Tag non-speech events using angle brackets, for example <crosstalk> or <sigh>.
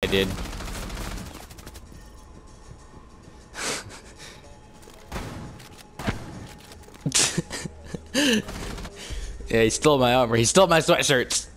I did. <laughs> yeah, he stole my armor. He stole my sweatshirts.